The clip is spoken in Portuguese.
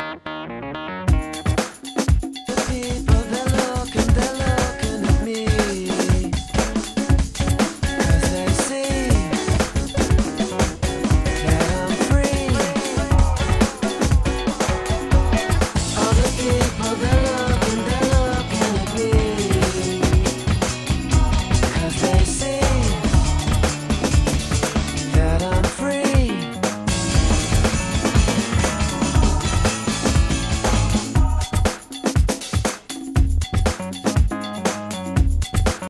Música